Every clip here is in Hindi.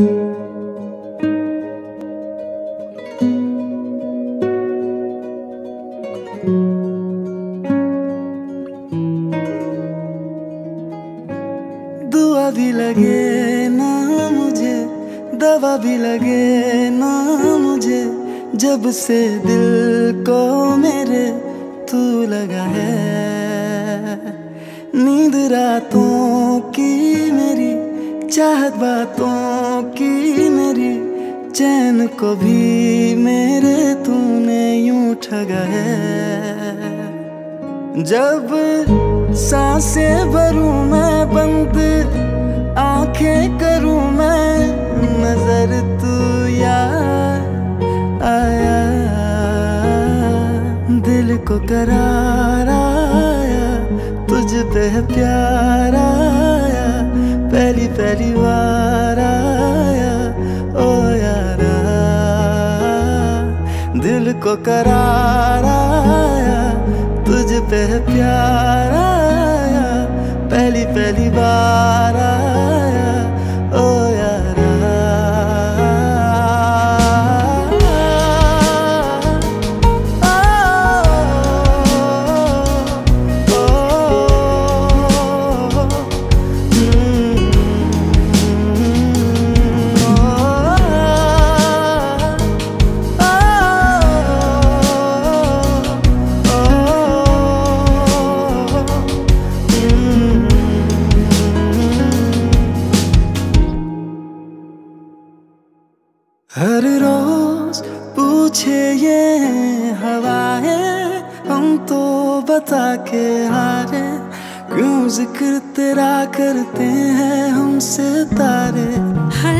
दुआ भी लगे ना मुझे, दवा भी लगे ना मुझे, जब से दिल को मेरे तू लगा है। नींद रातों की मेरी चाहत बातों की मेरी चैन को भी मेरे तूने यूँ ठगा है। जब साँसें भरूं मैं, बंद आँखें करूँ मैं, नज़र तू यार आया। दिल को करारा तुझ पे प्यार पहली पहली बार आया, ओ यारा। दिल को करार आया, तुझ पे प्यार आया। पहली पहली बार आया हर रोज पूछे ये हवाएँ, हम तो बता के हारे। क्यों ज़िक्र तेरा करते हैं हमसे तारे? हर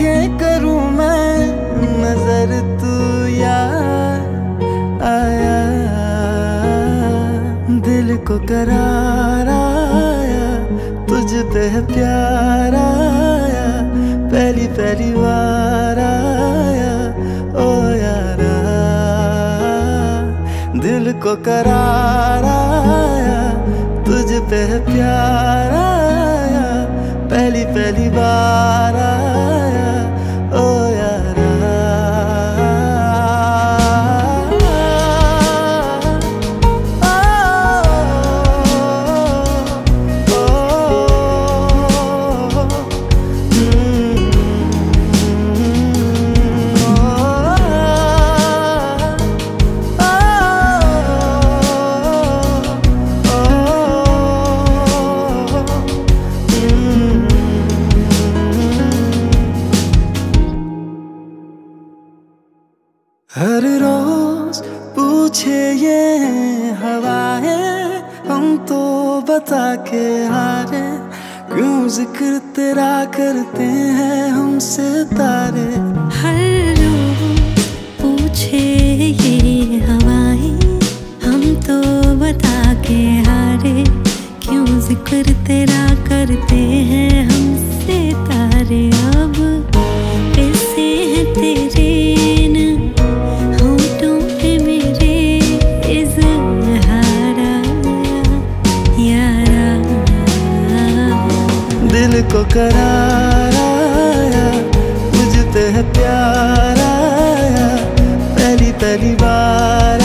आँखें करूँ मैं नज़र तू यार आया। दिल को करार आया, तुझ पे प्यार आया, पहली पहली बार आया, ओ यारा। दिल को करार आया, तुझ पे प्यार आया, पहली पहली बार आया। हर रोज पूछे ये हवाएँ, हम तो बता के हारे। क्यों ज़िक्र तेरा करते हैं हमसे तारे? हर रोज पूछे ये हवाएँ, हम तो बता के हारे। क्यों ज़िक्र तेरा करते हैं हमसे तारे? अब दिल को करारा मुझ पे है प्यार पहली पहली बार